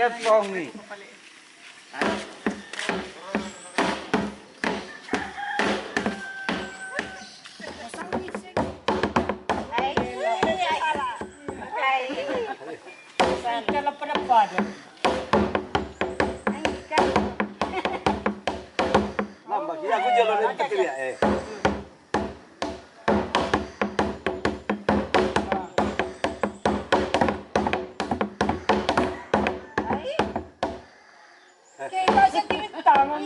Kepong ni. Ay, ay, ay. Kala pa na pada. Ay, ikaw. Lamba kia aku jalan ni ya eh. 可以到先，因为挡了。